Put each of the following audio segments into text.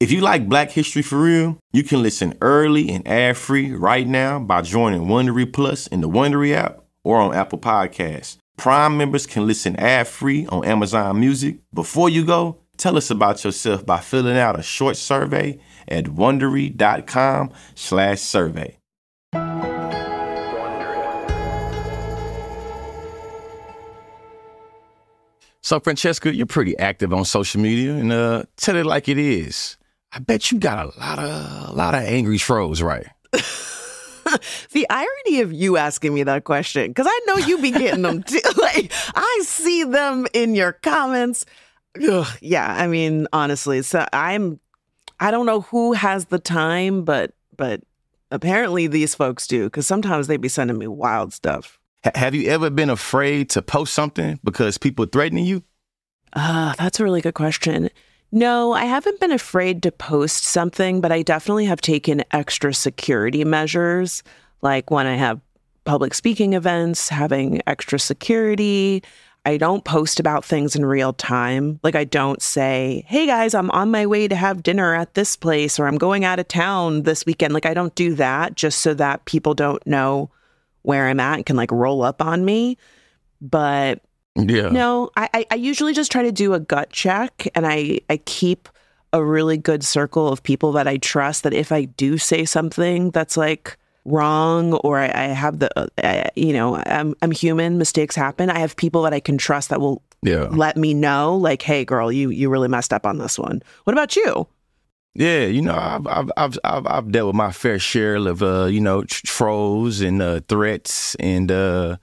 If you like Black History for real, you can listen early and ad-free right now by joining Wondery Plus in the Wondery app or on Apple Podcasts. Prime members can listen ad-free on Amazon Music. Before you go, tell us about yourself by filling out a short survey at wondery.com slash survey. So, Franchesca, you're pretty active on social media, and uh, tell it like it is. I bet you got a lot of a lot of angry trolls, right? the irony of you asking me that question, because I know you be getting them too. like I see them in your comments. Ugh, yeah, I mean, honestly, so I'm. I don't know who has the time, but but apparently these folks do, because sometimes they be sending me wild stuff. H- have you ever been afraid to post something because people threatening you? Ah, uh, that's a really good question. No, I haven't been afraid to post something, but I definitely have taken extra security measures, like when I have public speaking events, having extra security. I don't post about things in real time. Like, I don't say, hey guys, I'm on my way to have dinner at this place, or I'm going out of town this weekend. Like, I don't do that just so that people don't know where I'm at and can like roll up on me. But yeah. No, I, I usually just try to do a gut check and I, I keep a really good circle of people that I trust that if I do say something that's like wrong or I, I have the, uh, you know, I'm, I'm human, mistakes happen. I have people that I can trust that will yeah. let me know like, hey girl, you, you really messed up on this one. What about you? Yeah, you know, I've I've I've I've, I've dealt with my fair share of uh, you know, trolls and uh, threats and uh,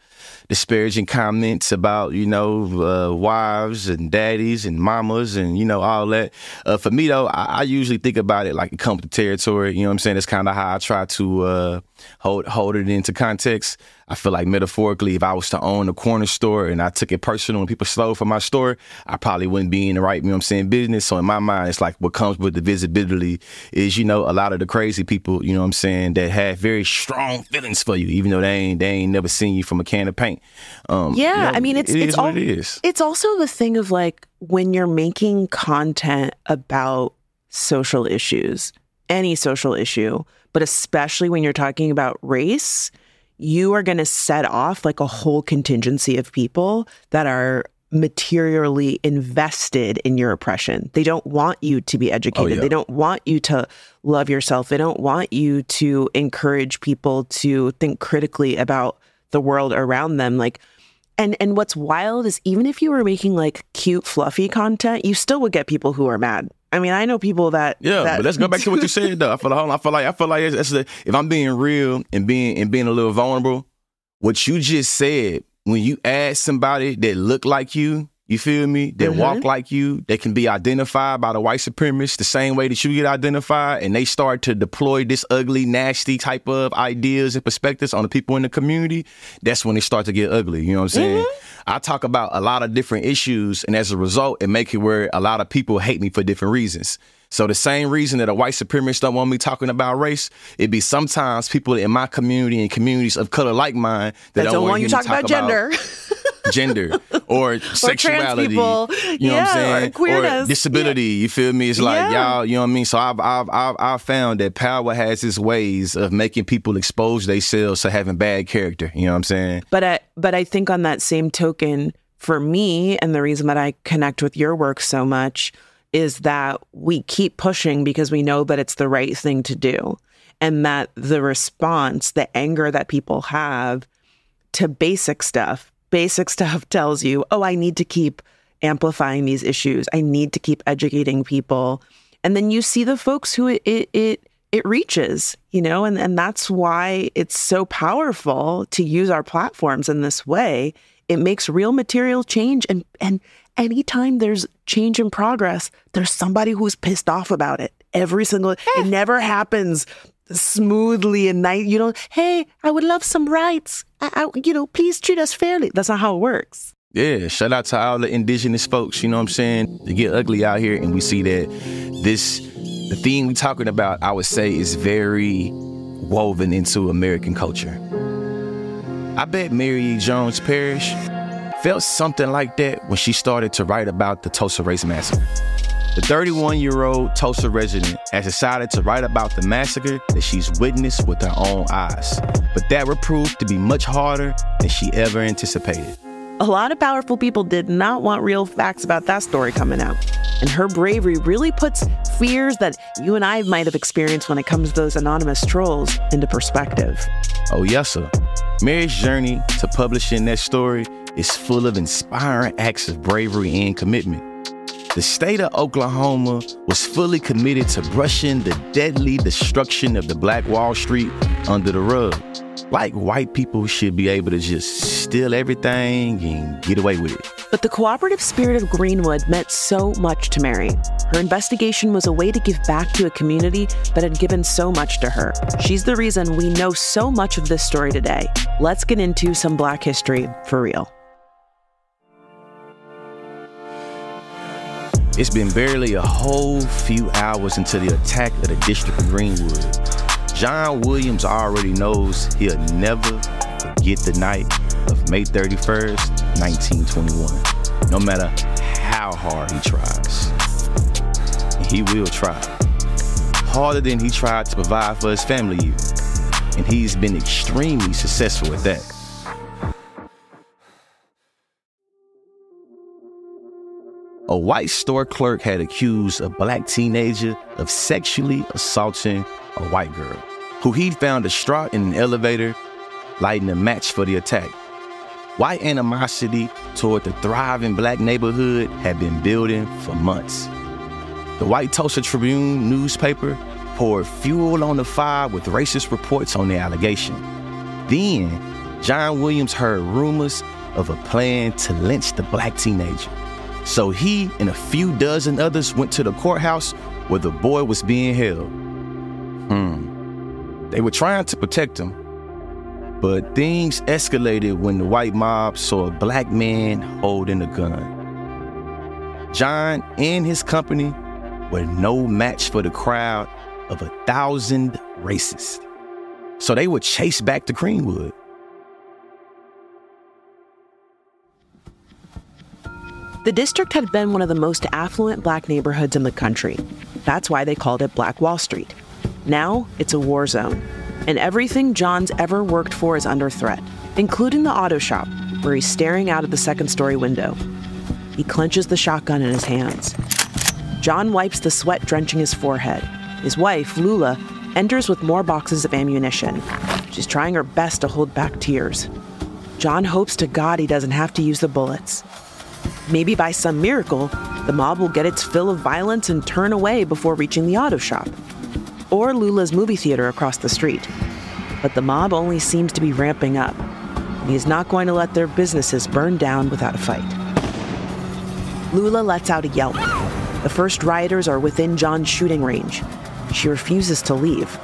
disparaging comments about you know uh, wives and daddies and mamas and you know all that. Uh, for me though, I, I, usually think about it like it comes to territory. You know what I'm saying? That's kind of how I try to uh, hold hold it into context. I feel like metaphorically, if I was to own a corner store and I took it personal and people stole from my store, I probably wouldn't be in the right, you know what I'm saying, business. So in my mind, it's like what comes with the visibility is, you know, a lot of the crazy people, you know what I'm saying, that have very strong feelings for you, even though they ain't they ain't never seen you from a can of paint. Um, yeah, you know, I mean it's it it's all, it is. It's also the thing of like when you're making content about social issues, any social issue, but especially when you're talking about race, you are going to set off like a whole contingency of people that are materially invested in your oppression. They don't want you to be educated. Oh, yeah. They don't want you to love yourself. They don't want you to encourage people to think critically about the world around them. Like, and and what's wild is even if you were making like cute, fluffy content, you still would get people who are mad. I mean, I know people that. Yeah, that... but let's go back to what you said though. I feel like I feel like I feel like it's, it's if I'm being real and being and being a little vulnerable, what you just said when you add somebody that look like you you feel me? That mm-hmm. walk like you, they can be identified by the white supremacists the same way that you get identified, and they start to deploy this ugly, nasty type of ideas and perspectives on the people in the community. That's when they start to get ugly. You know what I'm saying? Mm-hmm. I talk about a lot of different issues, and as a result, it make it where a lot of people hate me for different reasons. So the same reason that a white supremacist don't want me talking about race, it be sometimes people in my community and communities of color like mine that, that don't, don't, want you to talk, talk about gender. gender or sexuality. You know yeah, what I'm saying? Or, queerness. or disability. Yeah. You feel me? It's like yeah. y'all, you know what I mean? So I've, I've I've I've found that power has its ways of making people expose themselves to having bad character. You know what I'm saying? But I but I think on that same token, for me, and the reason that I connect with your work so much is that we keep pushing because we know that it's the right thing to do. And that the response, the anger that people have to basic stuff, basic stuff tells you, oh, I need to keep amplifying these issues. I need to keep educating people. And then you see the folks who it, it, it it reaches, you know, and, and that's why it's so powerful to use our platforms in this way. It makes real material change and and anytime there's change in progress, there's somebody who's pissed off about it. Every single it never happens smoothly and nice. You know, hey, I would love some rights. I, I, you know, please treat us fairly. That's not how it works. Yeah, shout out to all the indigenous folks. You know what I'm saying? They get ugly out here, and we see that this the theme we're talking about. I would say is very woven into American culture. I bet Mary Jones Parrish felt something like that when she started to write about the Tulsa Race Massacre. The 31 year old Tulsa resident has decided to write about the massacre that she's witnessed with her own eyes. But that would prove to be much harder than she ever anticipated. A lot of powerful people did not want real facts about that story coming out. And her bravery really puts fears that you and I might have experienced when it comes to those anonymous trolls into perspective. Oh, yes, sir. Mary's journey to publishing that story is full of inspiring acts of bravery and commitment. The state of Oklahoma was fully committed to brushing the deadly destruction of the Black Wall Street under the rug. Like white people should be able to just steal everything and get away with it. But the cooperative spirit of Greenwood meant so much to Mary. Her investigation was a way to give back to a community that had given so much to her. She's the reason we know so much of this story today. Let's get into some Black history for real. It's been barely a whole few hours until the attack of the District of Greenwood. John Williams already knows he'll never forget the night of May 31st, 1921, no matter how hard he tries. And he will try. Harder than he tried to provide for his family even. And he's been extremely successful at that. A white store clerk had accused a black teenager of sexually assaulting a white girl, who he'd found distraught in an elevator, lighting a match for the attack. White animosity toward the thriving black neighborhood had been building for months. The White Tulsa Tribune newspaper poured fuel on the fire with racist reports on the allegation. Then, John Williams heard rumors of a plan to lynch the black teenager. So he and a few dozen others went to the courthouse where the boy was being held. Hmm. They were trying to protect him, but things escalated when the white mob saw a black man holding a gun. John and his company were no match for the crowd of a thousand racists. So they were chased back to Greenwood. The district had been one of the most affluent black neighborhoods in the country. That's why they called it Black Wall Street. Now it's a war zone, and everything John's ever worked for is under threat, including the auto shop, where he's staring out of the second story window. He clenches the shotgun in his hands. John wipes the sweat drenching his forehead. His wife, Lula, enters with more boxes of ammunition. She's trying her best to hold back tears. John hopes to God he doesn't have to use the bullets. Maybe by some miracle, the mob will get its fill of violence and turn away before reaching the auto shop. Or Lula's movie theater across the street. But the mob only seems to be ramping up. He is not going to let their businesses burn down without a fight. Lula lets out a yelp. The first rioters are within John's shooting range. She refuses to leave.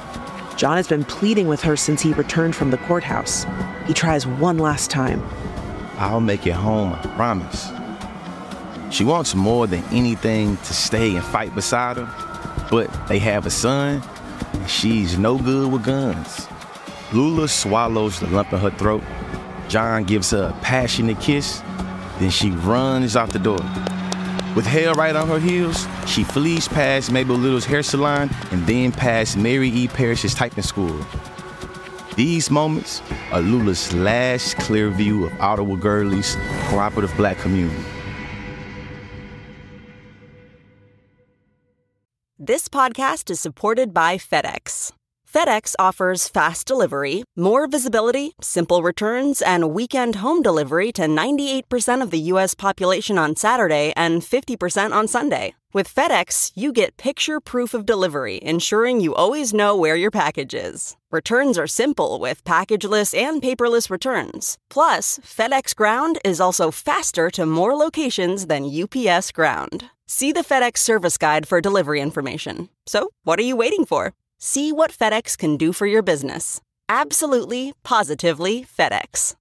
John has been pleading with her since he returned from the courthouse. He tries one last time. I'll make it home, I promise. She wants more than anything to stay and fight beside her, but they have a son, and she's no good with guns. Lula swallows the lump in her throat. John gives her a passionate kiss, then she runs out the door. With hell right on her heels, she flees past Mabel Little's hair salon and then past Mary E. Parrish's typing school. These moments are Lula's last clear view of Ottawa Gurley's cooperative black community. This podcast is supported by FedEx. FedEx offers fast delivery, more visibility, simple returns, and weekend home delivery to 98% of the U.S. population on Saturday and 50% on Sunday. With FedEx, you get picture proof of delivery, ensuring you always know where your package is. Returns are simple with packageless and paperless returns. Plus, FedEx Ground is also faster to more locations than UPS Ground. See the FedEx service guide for delivery information. So, what are you waiting for? See what FedEx can do for your business. Absolutely, positively FedEx.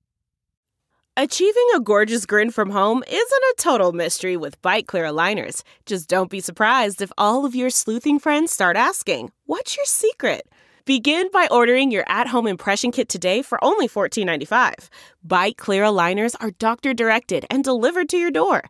Achieving a gorgeous grin from home isn't a total mystery with Byte clear aligners. Just don't be surprised if all of your sleuthing friends start asking, What's your secret? Begin by ordering your at home impression kit today for only $14.95. Byte clear aligners are doctor directed and delivered to your door.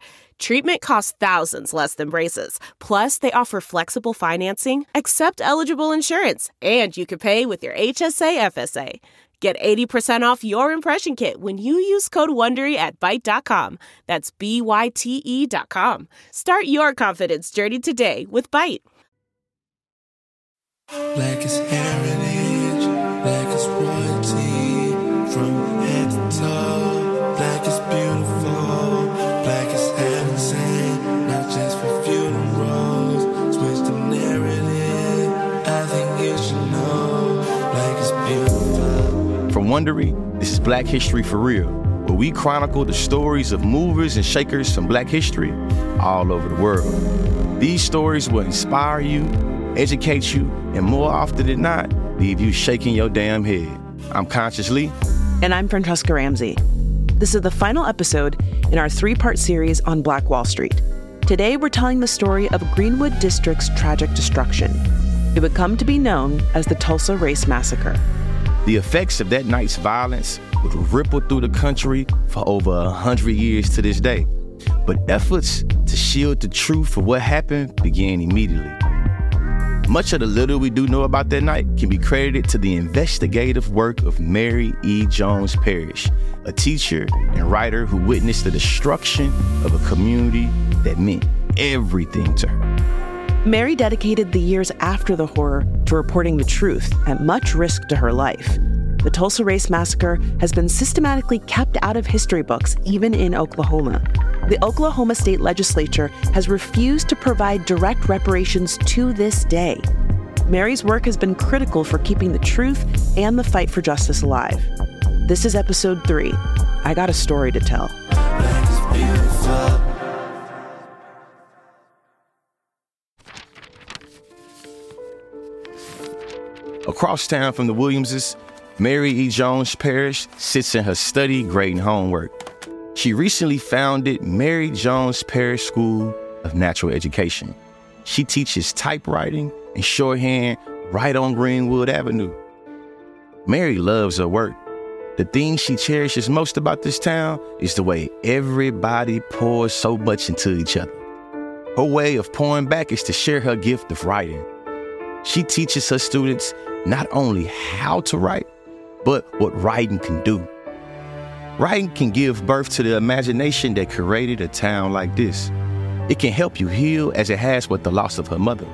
Treatment costs thousands less than braces. Plus, they offer flexible financing, accept eligible insurance, and you can pay with your HSA FSA. Get 80% off your impression kit when you use code WONDERY at Byte.com. That's B-Y-T-E dot com. Start your confidence journey today with Byte. Black is heritage, black is royalty, Wondery, this is Black History for Real, where we chronicle the stories of movers and shakers from Black history all over the world. These stories will inspire you, educate you, and more often than not, leave you shaking your damn head. I'm Conscious Lee. And I'm Franchesca Ramsey. This is the final episode in our three part series on Black Wall Street. Today, we're telling the story of Greenwood District's tragic destruction. It would come to be known as the Tulsa Race Massacre. The effects of that night's violence would ripple through the country for over a hundred years to this day. But efforts to shield the truth of what happened began immediately. Much of the little we do know about that night can be credited to the investigative work of Mary E. Jones Parrish, a teacher and writer who witnessed the destruction of a community that meant everything to her. Mary dedicated the years after the horror to reporting the truth at much risk to her life. The Tulsa Race Massacre has been systematically kept out of history books, even in Oklahoma. The Oklahoma State Legislature has refused to provide direct reparations to this day. Mary's work has been critical for keeping the truth and the fight for justice alive. This is episode three. I got a story to tell. Across town from the Williamses, Mary E. Jones Parrish sits in her study grading homework. She recently founded Mary Jones Parrish School of Natural Education. She teaches typewriting and shorthand right on Greenwood Avenue. Mary loves her work. The thing she cherishes most about this town is the way everybody pours so much into each other. Her way of pouring back is to share her gift of writing. She teaches her students not only how to write, but what writing can do. Writing can give birth to the imagination that created a town like this. It can help you heal as it has with the loss of her mother.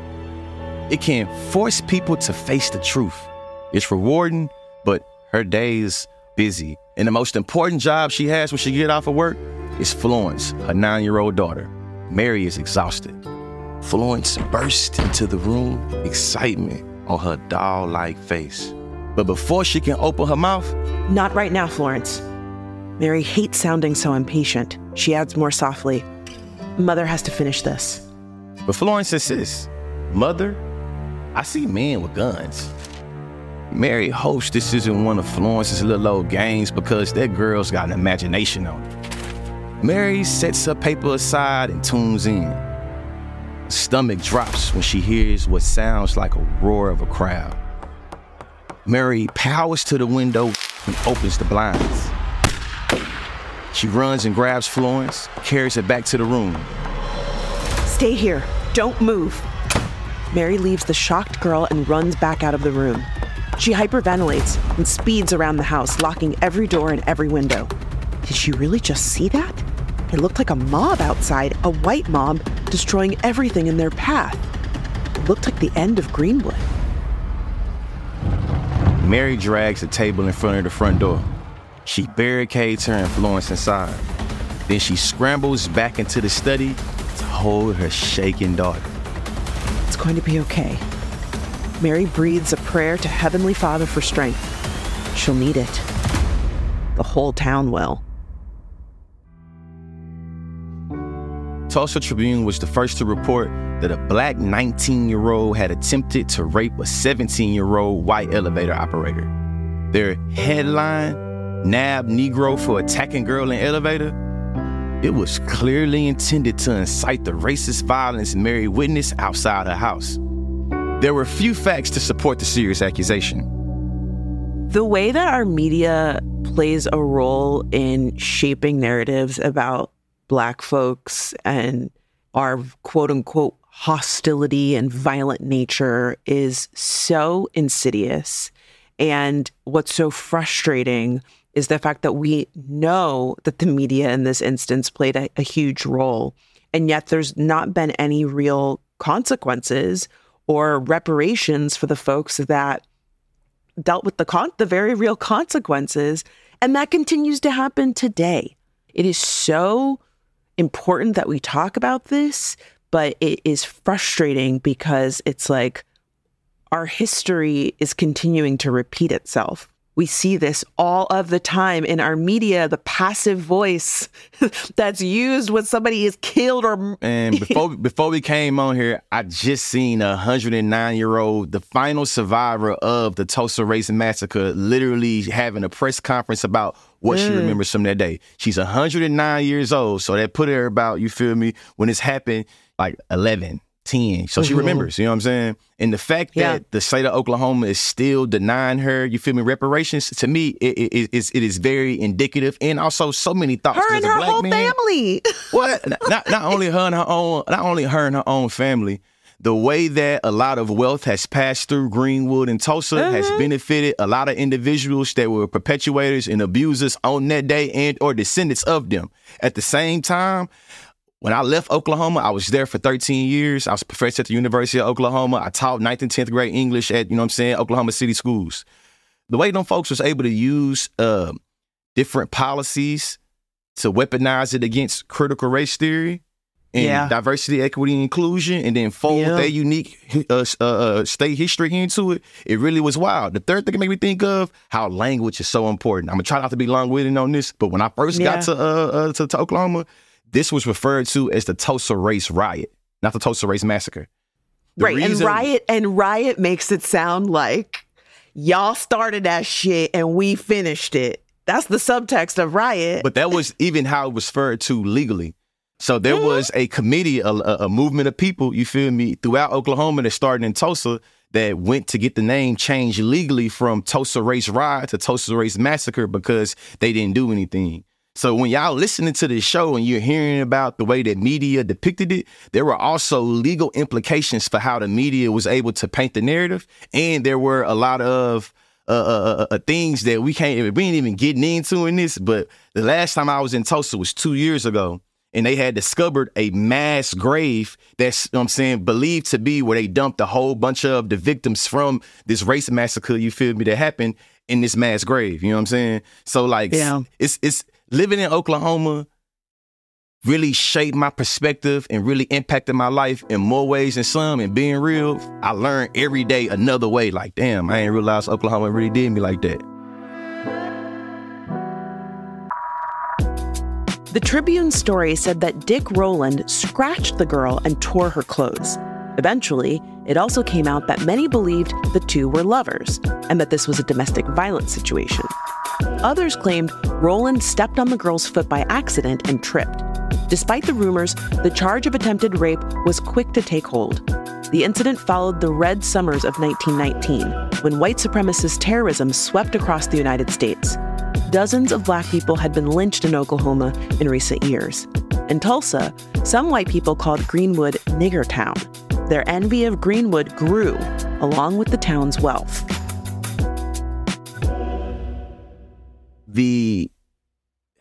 It can force people to face the truth. It's rewarding, but her days busy. And the most important job she has when she get off of work is Florence, her nine-year-old daughter. Mary is exhausted. Florence burst into the room, excitement on her doll-like face. But before she can open her mouth, Not right now, Florence. Mary hates sounding so impatient. She adds more softly, Mother has to finish this. but Florence insists, Mother, I see men with guns. Mary hopes this isn't one of Florence's little old games because that girl's got an imagination on her. Mary sets her paper aside and tunes in. Stomach drops when she hears what sounds like a roar of a crowd. Mary powers to the window and opens the blinds. She runs and grabs Florence, carries her back to the room. Stay here. Don't move. Mary leaves the shocked girl and runs back out of the room. She hyperventilates and speeds around the house, locking every door and every window. Did she really just see that? It looked like a mob outside, a white mob, destroying everything in their path. It looked like the end of Greenwood. Mary drags a table in front of the front door. She barricades her and Florence inside. Then she scrambles back into the study to hold her shaking daughter. It's going to be okay. Mary breathes a prayer to Heavenly Father for strength. She'll need it. The whole town will. Tulsa Tribune was the first to report that a black 19 year old had attempted to rape a 17 year old white elevator operator. Their headline, Nab Negro for attacking girl in elevator, it was clearly intended to incite the racist violence Mary witnessed outside her house. There were few facts to support the serious accusation. The way that our media plays a role in shaping narratives about Black folks and our quote unquote hostility and violent nature is so insidious. And what's so frustrating is the fact that we know that the media in this instance played a, a huge role. And yet there's not been any real consequences or reparations for the folks that dealt with the con- the very real consequences and that continues to happen today. It is so important that we talk about this, but it is frustrating because it's like our history is continuing to repeat itself. We see this all of the time in our media, the passive voice that's used when somebody is killed or And before before we came on here, I just seen a 109 year old, the final survivor of the Tulsa Race Massacre, literally having a press conference about what she remembers from that day. She's 109 years old, so that put her about, you feel me, when it's happened, like 11, 10. So she mm-hmm. remembers, you know what I'm saying? And the fact Yeah. that the state of Oklahoma is still denying her, you feel me, reparations, to me, it, it, it, is, it is very indicative and also so many thoughts. her and her whole man- family. what? Not not only her and her own, not only her and her own family. The way that a lot of wealth has passed through Greenwood and Tulsa has benefited a lot of individuals that were perpetuators and abusers on that day and or descendants of them. At the same time, when I left Oklahoma, I was there for 13 years. I was a professor at the University of Oklahoma. I taught 9th and 10th grade English at, you know what I'm saying, Oklahoma City schools. The way them folks was able to use uh, different policies to weaponize it against critical race theory and Yeah. diversity, equity, and inclusion, and then fold Yeah. their unique uh, uh, uh, state history into it, it really was wild. The third thing it made me think of how language is so important. I'm gonna try not to be long-winded on this, but when I first got to, uh, uh, to to Oklahoma, this was referred to as the Tulsa Race Riot, not the Tulsa Race Massacre. The right. and riot and riot makes it sound like y'all started that shit and we finished it. That's the subtext of riot. But that was even how it was referred to legally. So there was a committee, a, a, movement of people, you feel me, throughout Oklahoma that started in Tulsa that went to get the name changed legally from Tulsa Race Riot to Tulsa Race Massacre because they didn't do anything. So when y'all listening to this show and you're hearing about the way that media depicted it, there were also legal implications for how the media was able to paint the narrative, and there were a lot of uh, uh, uh, uh, things that we can't even we ain't even getting into in this. But the last time I was in Tulsa was two years ago, and they had discovered a mass grave that's you know what I'm saying believed to be where they dumped a whole bunch of the victims from this race massacre. You feel me? That happened in this mass grave. You know what I'm saying? So like, Yeah. it's it's living in Oklahoma really shaped my perspective and really impacted my life in more ways than some. And being real, I learned every day another way. Like, damn, I didn't realize Oklahoma really did me like that. The Tribune story said that Dick Rowland scratched the girl and tore her clothes. Eventually, it also came out that many believed the two were lovers and that this was a domestic violence situation. Others claimed Rowland stepped on the girl's foot by accident and tripped. Despite the rumors, the charge of attempted rape was quick to take hold. The incident followed the Red Summers of 1919, when white supremacist terrorism swept across the United States. Dozens of black people had been lynched in Oklahoma in recent years. In Tulsa, some white people called Greenwood Nigger Town. Their envy of Greenwood grew, along with the town's wealth. The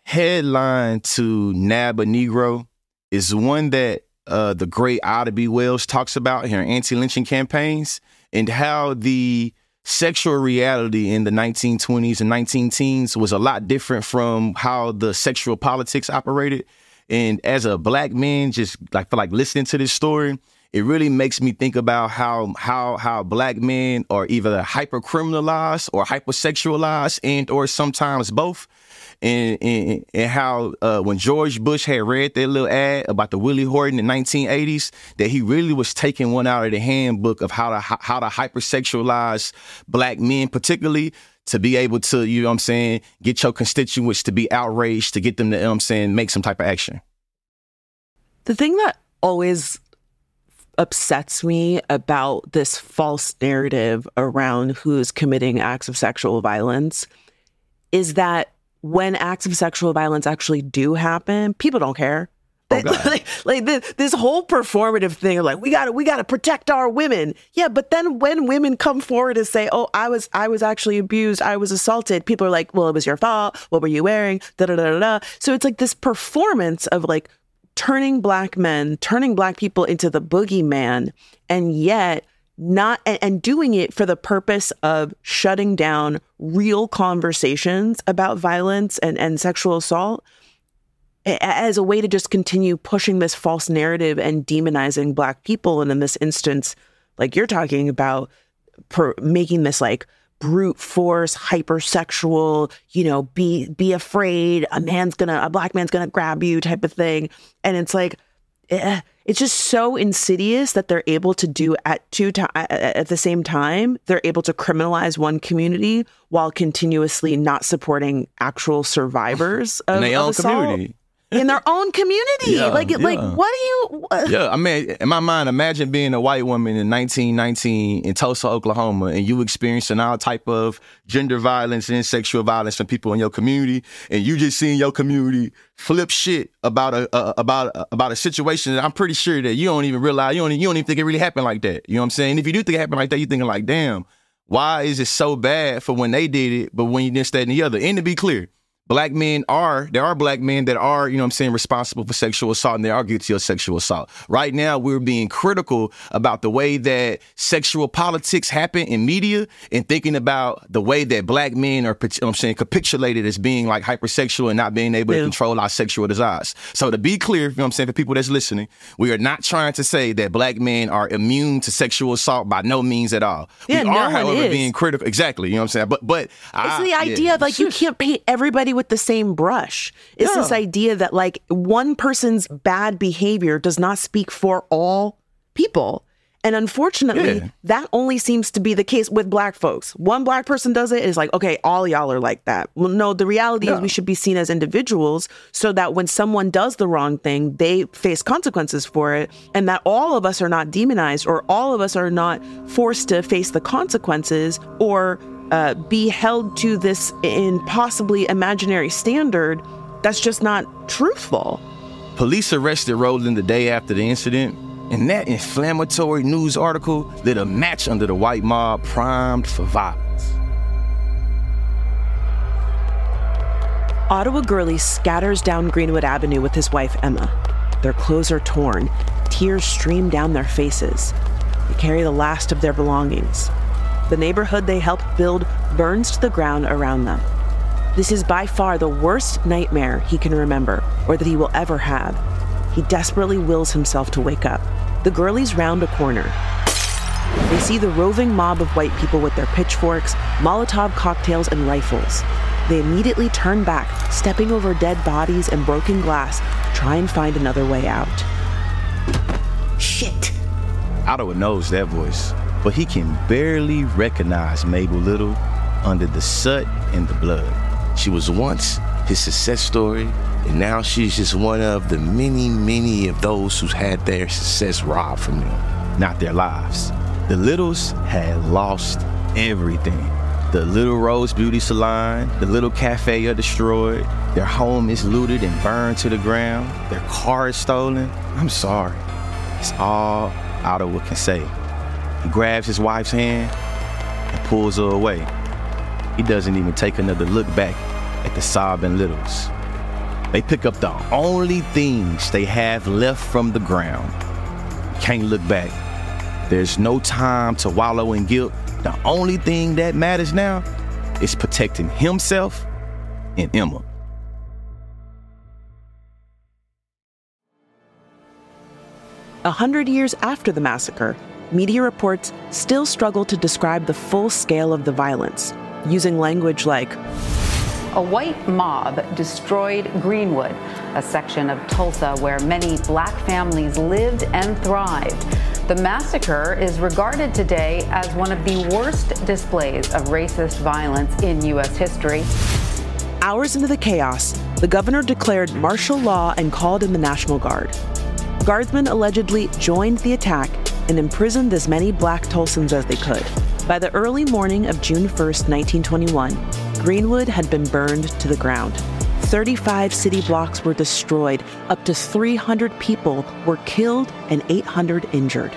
headline to Nab a Negro is one that uh, the great Ida B. Wells talks about in her anti-lynching campaigns and how the sexual reality in the 1920s and 19 teens was a lot different from how the sexual politics operated. And as a black man, just like for like listening to this story, it really makes me think about how how how black men are either hyper criminalized or hypersexualized and or sometimes both. And, and, and how uh, when George Bush had read that little ad about the Willie Horton in the 1980s, that he really was taking one out of the handbook of how to how to hypersexualize black men, particularly to be able to, you know what I'm saying, get your constituents to be outraged, to get them to, you know what I'm saying, make some type of action. The thing that always upsets me about this false narrative around who's committing acts of sexual violence is that when acts of sexual violence actually do happen, people don't care. Oh, like, like this, this whole performative thing, of like we got to we got to protect our women. Yeah, but then when women come forward and say, "Oh, I was I was actually abused, I was assaulted," people are like, "Well, it was your fault. What were you wearing?" Da da da. da. So it's like this performance of like turning black men, turning black people into the boogeyman, and yet not and, and doing it for the purpose of shutting down real conversations about violence and, and sexual assault as a way to just continue pushing this false narrative and demonizing black people. And in this instance like you're talking about per, making this like brute force hypersexual you know be be afraid a man's gonna a black man's gonna grab you type of thing. And it's like eh, it's just so insidious that they're able to do at two ti- at the same time they're able to criminalize one community while continuously not supporting actual survivors of, of assault community. In their own community Yeah, like like what do you Yeah, I mean, in my mind, imagine being a white woman in 1919 in Tulsa, Oklahoma, and you experiencing all type of gender violence and sexual violence from people in your community, and you just seeing your community flip shit about a, a about a, about a situation that I'm pretty sure that you don't even realize you don't you don't even think it really happened like that. You know what I'm saying? If you do think it happened like that, you're thinking like, damn, why is it so bad for when they did it, but when you did that and the other? And to be clear, black men are there are black men that are you know what i'm saying responsible for sexual assault and they are guilty of sexual assault. Right now we're being critical about the way that sexual politics happen in media and thinking about the way that black men are you know what i'm saying capitulated as being like hypersexual and not being able to control our sexual desires. So to be clear you know what i'm saying for people that's listening we are not trying to say that black men are immune to sexual assault by no means at all. Yeah, we no are however being critical exactly you know what i'm saying but but It's the idea of like you can't paint everybody with the same brush. It's this idea that like one person's bad behavior does not speak for all people. And unfortunately, Yeah. that only seems to be the case with black folks. One black person does it, it's like, okay, all y'all are like that. Well, no, the reality is we should be seen as individuals so that when someone does the wrong thing, they face consequences for it. And that all of us are not demonized or all of us are not forced to face the consequences or uh, be held to this impossibly imaginary standard that's just not truthful. Police arrested Rowland the day after the incident, and that inflammatory news article lit a match under the white mob primed for violence. Ottawa Gurley scatters down Greenwood Avenue with his wife Emma. Their clothes are torn, tears stream down their faces. They carry the last of their belongings. The neighborhood they helped build burns to the ground around them. This is by far the worst nightmare he can remember or that he will ever have. He desperately wills himself to wake up. The Gurleys round a corner. They see the roving mob of white people with their pitchforks, Molotov cocktails, and rifles. They immediately turn back, stepping over dead bodies and broken glass, to try and find another way out. Shit! Ottawa knows that voice, but he can barely recognize Mabel Little under the soot and the blood. She was once his success story, and now she's just one of the many, many of those who's had their success robbed from them, not their lives. The Littles had lost everything. The Little Rose Beauty Salon, the little cafe are destroyed. Their home is looted and burned to the ground. Their car is stolen. I'm sorry. It's all Ottawa can say. He grabs his wife's hand and pulls her away. He doesn't even take another look back at the sobbing littles. They pick up the only things they have left from the ground. Can't look back. There's no time to wallow in guilt. The only thing that matters now is protecting himself and Emma. A hundred years after the massacre, media reports still struggle to describe the full scale of the violence, using language like, A white mob destroyed Greenwood, a section of Tulsa where many black families lived and thrived. The massacre is regarded today as one of the worst displays of racist violence in U.S. history. Hours into the chaos, the governor declared martial law and called in the National Guard. Guardsmen allegedly joined the attack and imprisoned as many black Tulsans as they could. By the early morning of June 1st, 1921, Greenwood had been burned to the ground. 35 city blocks were destroyed, up to 300 people were killed, and 800 injured.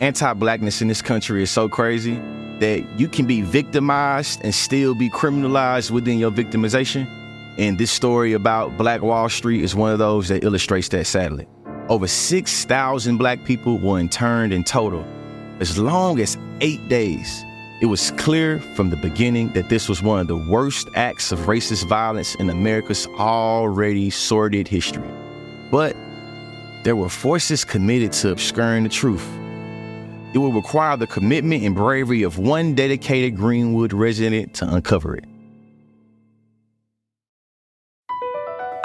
Anti blackness in this country is so crazy that you can be victimized and still be criminalized within your victimization. And this story about Black Wall Street is one of those that illustrates that sadly. Over 6,000 black people were interned in total, as long as eight days. It was clear from the beginning that this was one of the worst acts of racist violence in America's already sordid history. But there were forces committed to obscuring the truth. It would require the commitment and bravery of one dedicated Greenwood resident to uncover it.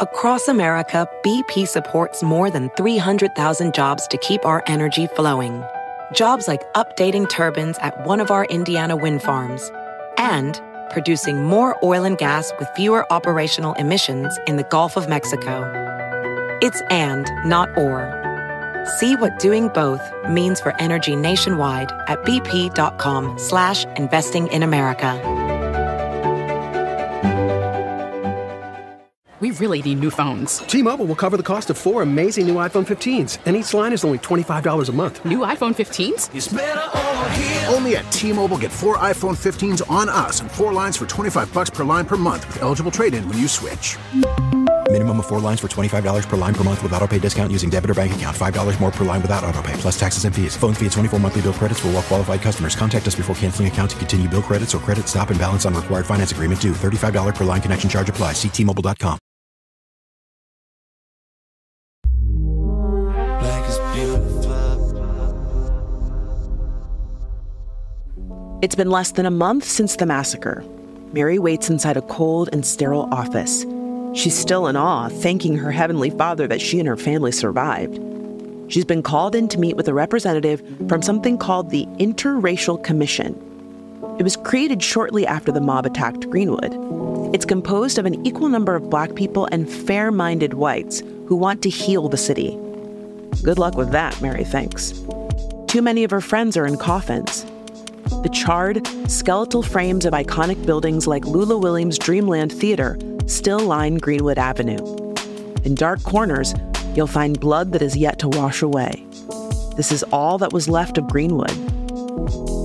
Across America, BP supports more than 300,000 jobs to keep our energy flowing. Jobs like updating turbines at one of our Indiana wind farms and producing more oil and gas with fewer operational emissions in the Gulf of Mexico. It's and, not or. See what doing both means for energy nationwide at bp.com slash investing in America. We really need new phones. T-Mobile will cover the cost of four amazing new iPhone 15s, and each line is only $25 a month. New iPhone 15s? Only at T-Mobile get four iPhone 15s on us and four lines for 25 bucks per line per month with eligible trade-in when you switch. Minimum of four lines for $25 per line per month with auto pay discount using debit or bank account. $5 more per line without auto pay, plus taxes and fees. Phone fee at 24 monthly bill credits for all well qualified customers. Contact us before canceling account to continue bill credits or credit stop and balance on required finance agreement due. $35 per line connection charge apply. Ctmobile.com. It's been less than a month since the massacre. Mary waits inside a cold and sterile office. She's still in awe, thanking her Heavenly Father that she and her family survived. She's been called in to meet with a representative from something called the Interracial Commission. It was created shortly after the mob attacked Greenwood. It's composed of an equal number of black people and fair minded whites who want to heal the city. Good luck with that, Mary thinks. Too many of her friends are in coffins. The charred, skeletal frames of iconic buildings like Lula Williams' Dreamland Theater still line Greenwood Avenue. In dark corners, you'll find blood that is yet to wash away. This is all that was left of Greenwood.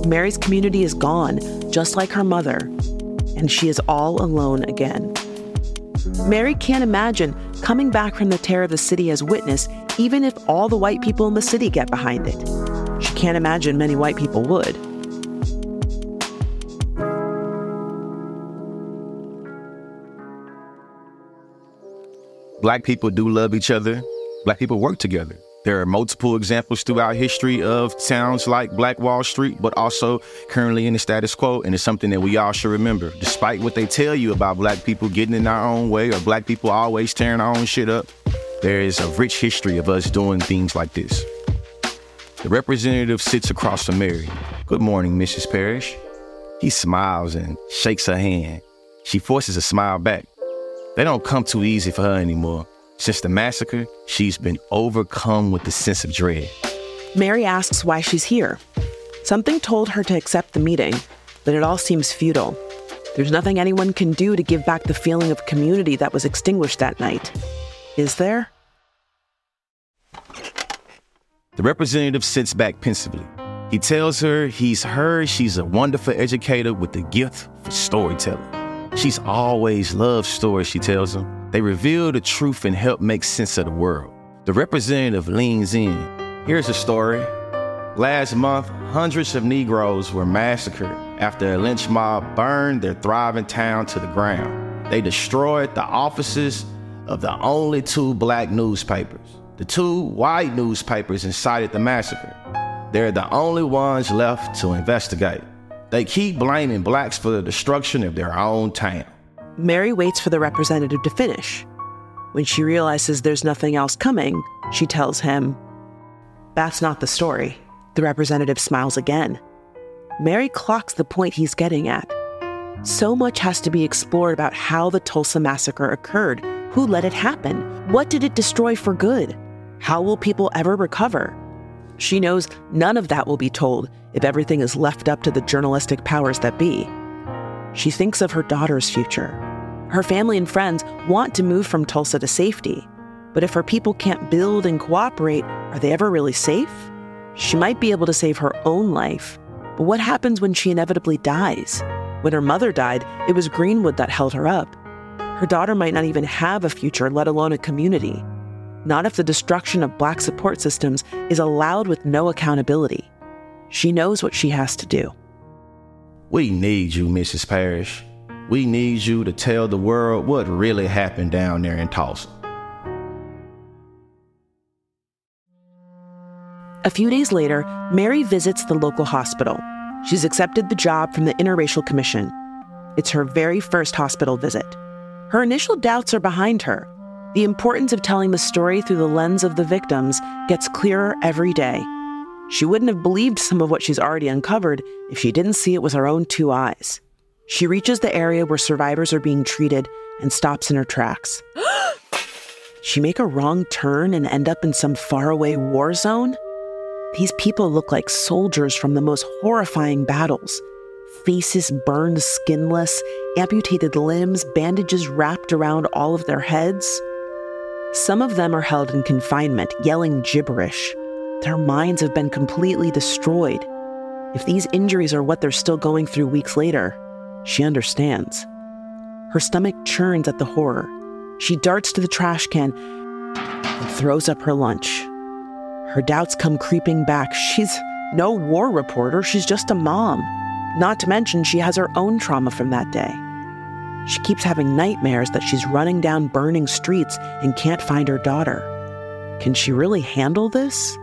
Mary's community is gone, just like her mother, and she is all alone again. Mary can't imagine coming back from the terror of the city as witness, even if all the white people in the city get behind it. She can't imagine many white people would. Black people do love each other. Black people work together. There are multiple examples throughout history of towns like Black Wall Street, but also currently in the status quo. And it's something that we all should remember. Despite what they tell you about black people getting in our own way or black people always tearing our own shit up, there is a rich history of us doing things like this. The representative sits across from Mary. Good morning, Mrs. Parrish. He smiles and shakes her hand. She forces a smile back. They don't come too easy for her anymore. Since the massacre, she's been overcome with the sense of dread. Mary asks why she's here. Something told her to accept the meeting, but it all seems futile. There's nothing anyone can do to give back the feeling of community that was extinguished that night. Is there? The representative sits back pensively. He tells her he's heard she's a wonderful educator with the gift for storytelling. She's always loved stories, she tells him. They reveal the truth and help make sense of the world. The representative leans in. Here's a story. Last month, hundreds of Negroes were massacred after a lynch mob burned their thriving town to the ground. They destroyed the offices of the only two black newspapers. The two white newspapers incited the massacre. They're the only ones left to investigate. They keep blaming blacks for the destruction of their own town. Mary waits for the representative to finish. When she realizes there's nothing else coming, she tells him, That's not the story. The representative smiles again. Mary clocks the point he's getting at. So much has to be explored about how the Tulsa massacre occurred. Who let it happen? What did it destroy for good? How will people ever recover? She knows none of that will be told if everything is left up to the journalistic powers that be. She thinks of her daughter's future. Her family and friends want to move from Tulsa to safety. But if her people can't build and cooperate, are they ever really safe? She might be able to save her own life. But what happens when she inevitably dies? When her mother died, it was Greenwood that held her up. Her daughter might not even have a future, let alone a community. Not if the destruction of black support systems is allowed with no accountability. She knows what she has to do. We need you, Mrs. Parrish. We need you to tell the world what really happened down there in Tulsa. A few days later, Mary visits the local hospital. She's accepted the job from the Interracial Commission. It's her very first hospital visit. Her initial doubts are behind her. The importance of telling the story through the lens of the victims gets clearer every day. She wouldn't have believed some of what she's already uncovered if she didn't see it with her own two eyes. She reaches the area where survivors are being treated and stops in her tracks. she make a wrong turn and end up in some faraway war zone? These people look like soldiers from the most horrifying battles. Faces burned skinless, amputated limbs, bandages wrapped around all of their heads. Some of them are held in confinement, yelling gibberish. Their minds have been completely destroyed. If these injuries are what they're still going through weeks later, she understands. Her stomach churns at the horror. She darts to the trash can and throws up her lunch. Her doubts come creeping back. She's no war reporter, she's just a mom. Not to mention, she has her own trauma from that day. She keeps having nightmares that she's running down burning streets and can't find her daughter. Can she really handle this?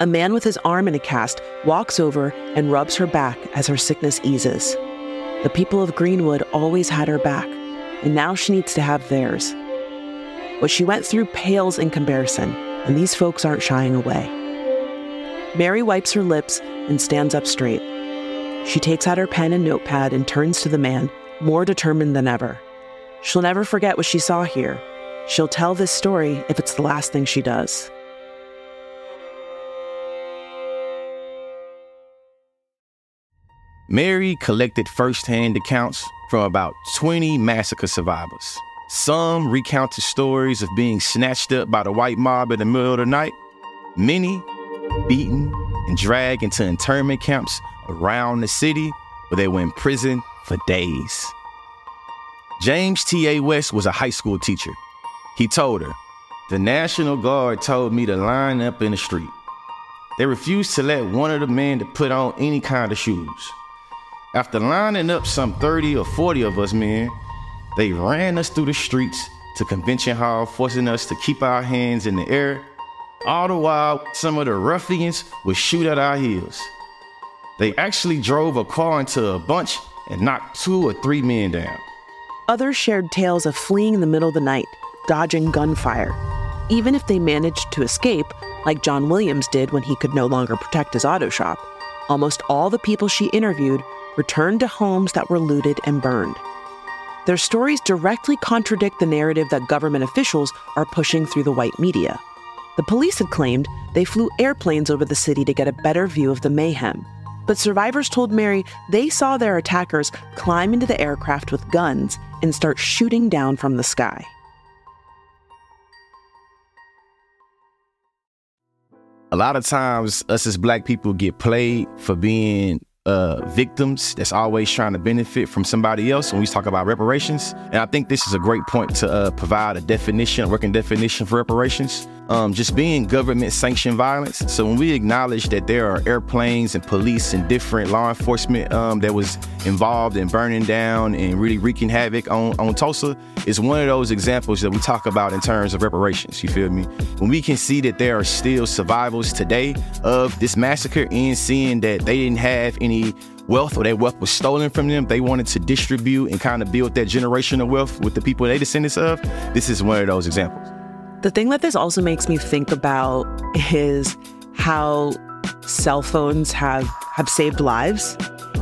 A man with his arm in a cast walks over and rubs her back as her sickness eases. The people of Greenwood always had her back, and now she needs to have theirs. What she went through pales in comparison, and these folks aren't shying away. Mary wipes her lips and stands up straight. She takes out her pen and notepad and turns to the man, more determined than ever. She'll never forget what she saw here. She'll tell this story if it's the last thing she does. Mary collected firsthand accounts from about 20 massacre survivors. Some recounted stories of being snatched up by the white mob in the middle of the night. Many beaten and dragged into internment camps around the city where they were in prison for days. James T.A. West was a high school teacher. He told her, The National Guard told me to line up in the street. They refused to let one of the men to put on any kind of shoes. After lining up some 30 or 40 of us men, they ran us through the streets to convention hall, forcing us to keep our hands in the air. All the while, some of the ruffians would shoot at our heels. They actually drove a car into a bunch and knocked two or three men down. Others shared tales of fleeing in the middle of the night, dodging gunfire. Even if they managed to escape, like John Williams did when he could no longer protect his auto shop, almost all the people she interviewed returned to homes that were looted and burned. Their stories directly contradict the narrative that government officials are pushing through the white media. The police had claimed they flew airplanes over the city to get a better view of the mayhem. But survivors told Mary they saw their attackers climb into the aircraft with guns and start shooting down from the sky. A lot of times, us as black people get played for being uh, victims that's always trying to benefit from somebody else when we talk about reparations. And I think this is a great point to uh, provide a definition, a working definition for reparations. Um, just being government sanctioned violence. So when we acknowledge that there are airplanes and police and different law enforcement um, that was involved in burning down and really wreaking havoc on, on Tulsa, is one of those examples that we talk about in terms of reparations. You feel me? When we can see that there are still survivors today of this massacre and seeing that they didn't have any wealth or their wealth was stolen from them, they wanted to distribute and kind of build that generational wealth with the people they descendants of. This is one of those examples. The thing that this also makes me think about is how cell phones have have saved lives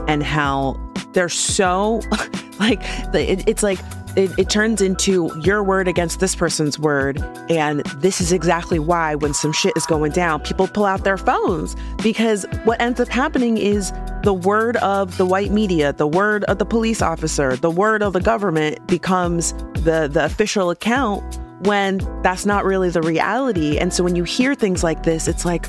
and how they're so like it's like it, it turns into your word against this person's word. And this is exactly why when some shit is going down, people pull out their phones because what ends up happening is the word of the white media, the word of the police officer, the word of the government becomes the, the official account when that's not really the reality. And so when you hear things like this, it's like,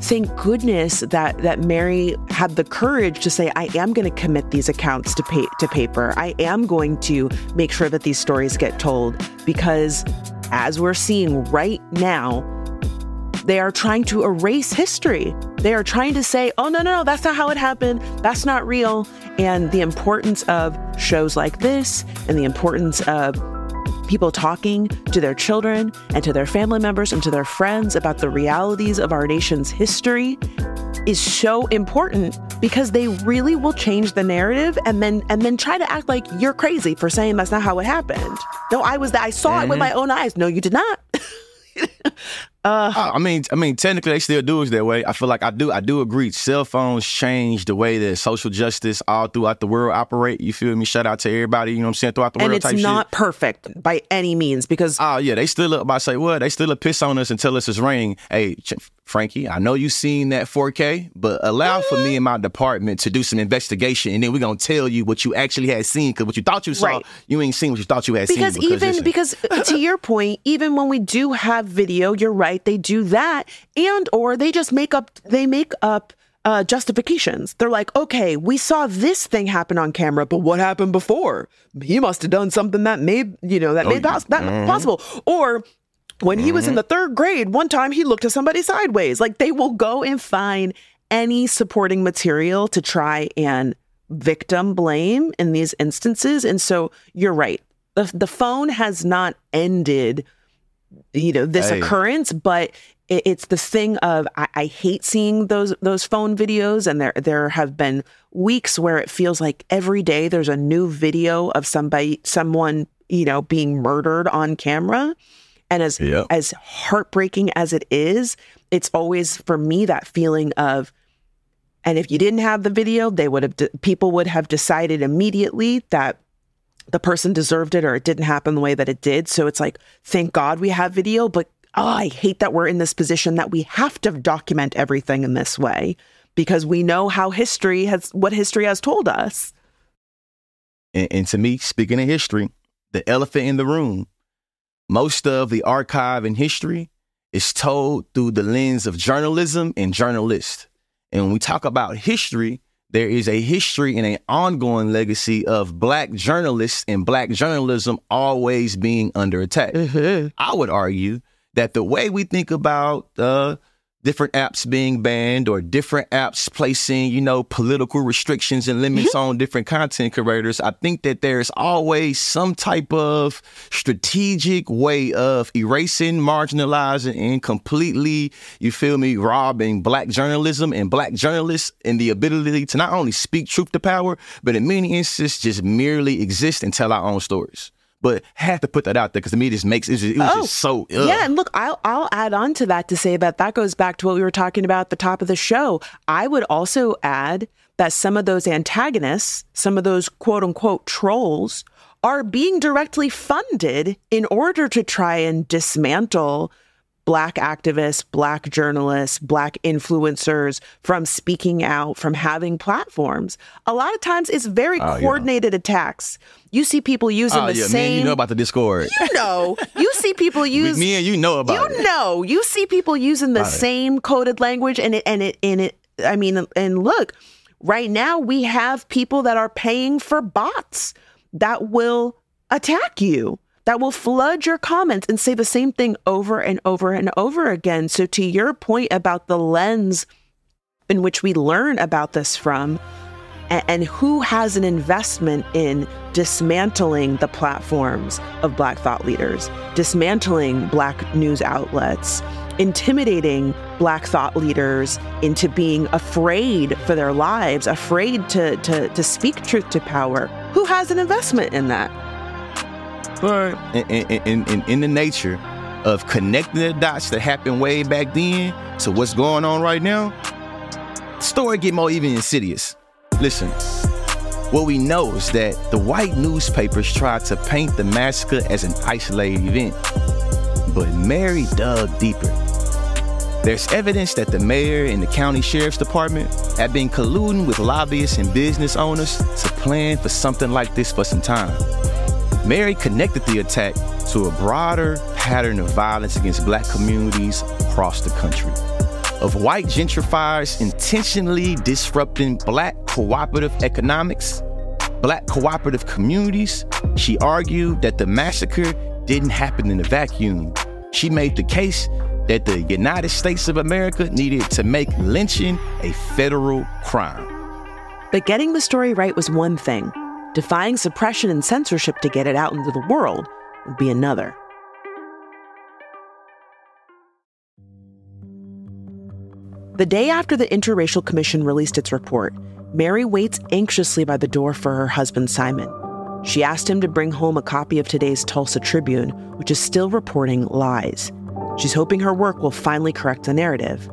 thank goodness that that Mary had the courage to say, I am going to commit these accounts to to paper. I am going to make sure that these stories get told because as we're seeing right now, they are trying to erase history. They are trying to say, oh, no, no, no, that's not how it happened. That's not real. And the importance of shows like this and the importance of people talking to their children and to their family members and to their friends about the realities of our nation's history is so important because they really will change the narrative and then and then try to act like you're crazy for saying that's not how it happened. No, I was that, I saw mm-hmm. it with my own eyes. No, you did not. Uh, I mean, I mean, technically they still do it that way. I feel like I do, I do agree. Cell phones change the way that social justice all throughout the world operate. You feel me? Shout out to everybody. You know what I'm saying? Throughout the and world, and it's not shit. perfect by any means because oh yeah, they still look about say what they still piss on us and tell us it's raining. Hey, Frankie, I know you seen that 4K, but allow for me and my department to do some investigation, and then we're gonna tell you what you actually had seen because what you thought you saw, right. you ain't seen what you thought you had because seen. Because even because to your point, even when we do have video, you're right, they do that, and or they just make up they make up uh, justifications. They're like, okay, we saw this thing happen on camera, but what happened before? He must have done something that made you know that oh, made that mm-hmm. possible, or when he was in mm-hmm. the third grade, one time he looked at somebody sideways. Like they will go and find any supporting material to try and victim blame in these instances. And so you're right. The, the phone has not ended, you know, this hey. occurrence, but it, it's the thing of I, I hate seeing those those phone videos, and there there have been weeks where it feels like every day there's a new video of somebody, someone, you know, being murdered on camera. And as yep. as heartbreaking as it is, it's always for me that feeling of and if you didn't have the video, they would have de- people would have decided immediately that the person deserved it or it didn't happen the way that it did. So it's like thank God we have video, but oh, I hate that we're in this position that we have to document everything in this way because we know how history has what history has told us. And, and to me, speaking of history, the elephant in the room most of the archive and history is told through the lens of journalism and journalists. And when we talk about history, there is a history and an ongoing legacy of black journalists and black journalism always being under attack. Mm-hmm. I would argue that the way we think about uh, different apps being banned or different apps placing, you know, political restrictions and limits mm-hmm. on different content creators, I think that there's always some type of strategic way of erasing, marginalizing, and completely, you feel me, robbing black journalism and black journalists and the ability to not only speak truth to power, but in many instances just merely exist and tell our own stories but had to put that out there because to me this makes it, just, it was oh, just so oh, ugh. yeah and look I'll, I'll add on to that to say that that goes back to what we were talking about at the top of the show i would also add that some of those antagonists some of those quote unquote trolls are being directly funded in order to try and dismantle Black activists, Black journalists, Black influencers from speaking out, from having platforms. A lot of times it's very oh, coordinated yeah. attacks. You see people using oh, the yeah. same. Me you know about the Discord. You know. You see people use. me and you know about you it. Know. You see people using the about same it. coded language, and it and it and it. I mean, and look, right now we have people that are paying for bots that will attack you that will flood your comments and say the same thing over and over and over again. So, to your point about the lens in which we learn about this from, and, who has an investment in dismantling the platforms of Black thought leaders, dismantling Black news outlets, intimidating Black thought leaders into being afraid for their lives, afraid to, to, to speak truth to power. Who has an investment in that? But in, in, in, in the nature of connecting the dots that happened way back then to what's going on right now, story get more even insidious. Listen, What we know is that the white newspapers tried to paint the massacre as an isolated event. But Mary dug deeper. There's evidence that the mayor and the county sheriff's department have been colluding with lobbyists and business owners to plan for something like this for some time. Mary connected the attack to a broader pattern of violence against black communities across the country, of white gentrifiers intentionally disrupting black cooperative economics, black cooperative communities. She argued that the massacre didn't happen in a vacuum. She made the case that the United States of America needed to make lynching a federal crime. But getting the story right was one thing. Defying suppression and censorship to get it out into the world would be another. The day after the Interracial Commission released its report, Mary waits anxiously by the door for her husband Simon. She asked him to bring home a copy of today's Tulsa Tribune, which is still reporting lies. She's hoping her work will finally correct the narrative,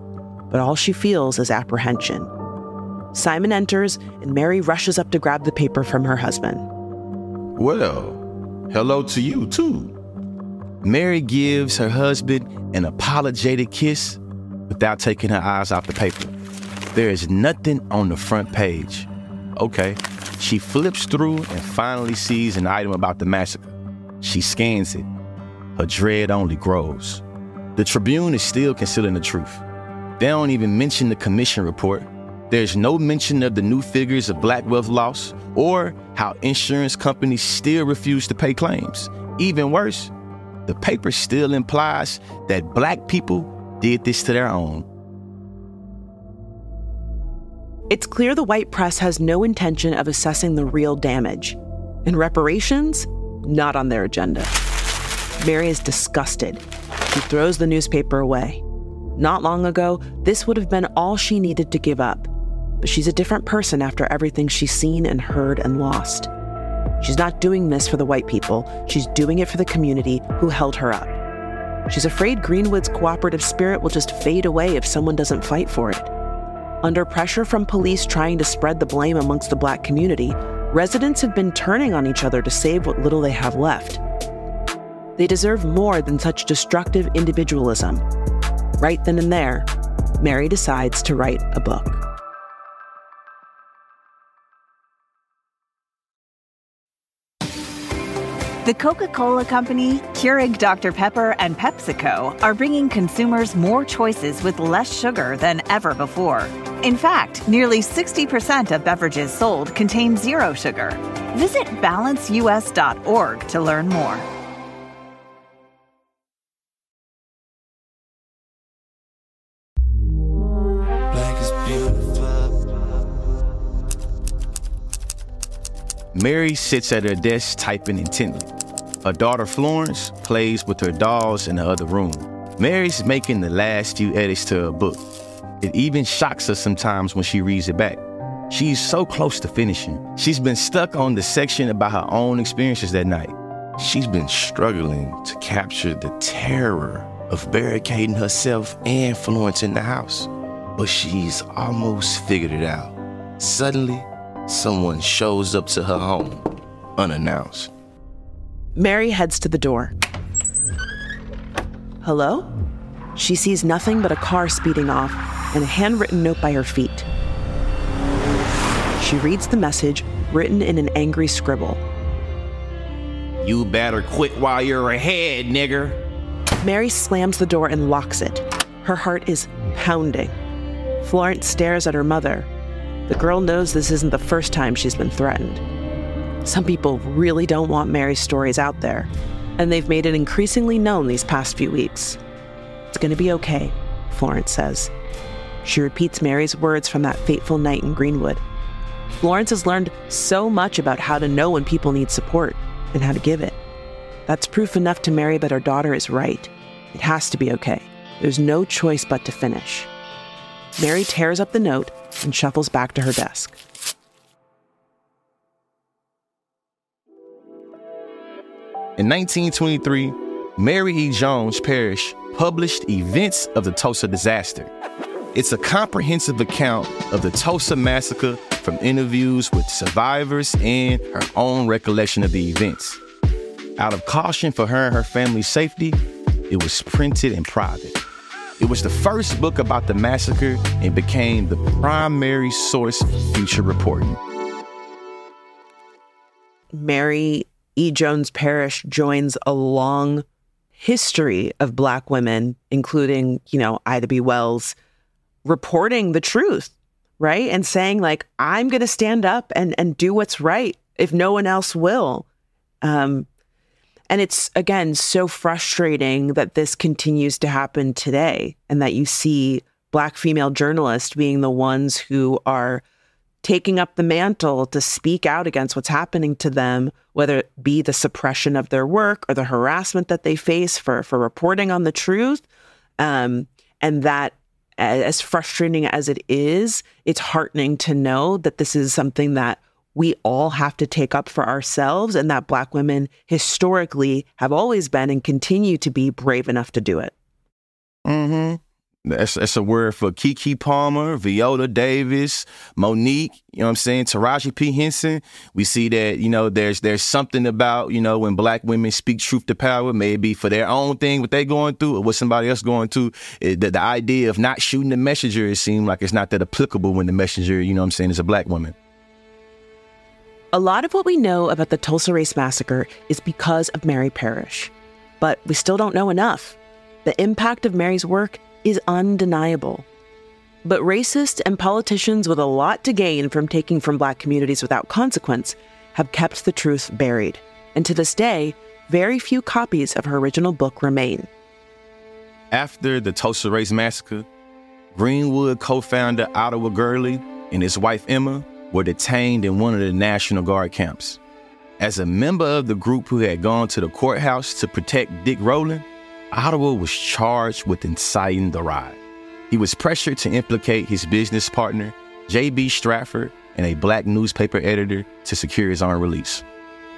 but all she feels is apprehension. Simon enters, and Mary rushes up to grab the paper from her husband. Well, hello to you, too. Mary gives her husband an apologetic kiss without taking her eyes off the paper. There is nothing on the front page. Okay. She flips through and finally sees an item about the massacre. She scans it. Her dread only grows. The Tribune is still concealing the truth. They don't even mention the commission report. There's no mention of the new figures of black wealth loss or how insurance companies still refuse to pay claims. Even worse, the paper still implies that black people did this to their own. It's clear the white press has no intention of assessing the real damage. And reparations? Not on their agenda. Mary is disgusted. She throws the newspaper away. Not long ago, this would have been all she needed to give up. But she's a different person after everything she's seen and heard and lost. She's not doing this for the white people, she's doing it for the community who held her up. She's afraid Greenwood's cooperative spirit will just fade away if someone doesn't fight for it. Under pressure from police trying to spread the blame amongst the black community, residents have been turning on each other to save what little they have left. They deserve more than such destructive individualism. Right then and there, Mary decides to write a book. The Coca Cola Company, Keurig Dr. Pepper, and PepsiCo are bringing consumers more choices with less sugar than ever before. In fact, nearly 60% of beverages sold contain zero sugar. Visit balanceus.org to learn more. Mary sits at her desk typing intently. Her daughter Florence plays with her dolls in the other room. Mary's making the last few edits to her book. It even shocks her sometimes when she reads it back. She's so close to finishing. She's been stuck on the section about her own experiences that night. She's been struggling to capture the terror of barricading herself and Florence in the house. But she's almost figured it out. Suddenly, someone shows up to her home, unannounced. Mary heads to the door. Hello? She sees nothing but a car speeding off and a handwritten note by her feet. She reads the message, written in an angry scribble. You better quit while you're ahead, nigger. Mary slams the door and locks it. Her heart is pounding. Florence stares at her mother. The girl knows this isn't the first time she's been threatened. Some people really don't want Mary's stories out there, and they've made it increasingly known these past few weeks. It's going to be okay, Florence says. She repeats Mary's words from that fateful night in Greenwood. Florence has learned so much about how to know when people need support and how to give it. That's proof enough to Mary that her daughter is right. It has to be okay. There's no choice but to finish. Mary tears up the note and shuffles back to her desk. In 1923, Mary E. Jones Parrish published Events of the Tulsa Disaster. It's a comprehensive account of the Tulsa Massacre from interviews with survivors and her own recollection of the events. Out of caution for her and her family's safety, it was printed in private. It was the first book about the massacre and became the primary source for future reporting. Mary E. Jones Parrish joins a long history of Black women, including, you know, Ida B. Wells, reporting the truth, right? And saying, like, I'm going to stand up and, and do what's right if no one else will. Um, and it's, again, so frustrating that this continues to happen today and that you see Black female journalists being the ones who are taking up the mantle to speak out against what's happening to them, whether it be the suppression of their work or the harassment that they face for, for reporting on the truth. Um, and that, as frustrating as it is, it's heartening to know that this is something that we all have to take up for ourselves and that Black women historically have always been and continue to be brave enough to do it. Mm-hmm. That's, that's a word for Keke Palmer, Viola Davis, Mo'Nique, you know what I'm saying, Taraji P. Henson. We see that, you know, there's there's something about, you know, when black women speak truth to power, maybe for their own thing, what they're going through or what somebody else going through. The, the idea of not shooting the messenger, it seems like it's not that applicable when the messenger, you know what I'm saying, is a black woman. A lot of what we know about the Tulsa Race Massacre is because of Mary Parrish, but we still don't know enough. The impact of Mary's work is undeniable. But racists and politicians with a lot to gain from taking from black communities without consequence have kept the truth buried. And to this day, very few copies of her original book remain. After the Tulsa Race Massacre, Greenwood co founder Ottawa Gurley and his wife Emma were detained in one of the National Guard camps. As a member of the group who had gone to the courthouse to protect Dick Rowland, Ottawa was charged with inciting the riot. He was pressured to implicate his business partner, J.B. Stratford, and a black newspaper editor to secure his own release.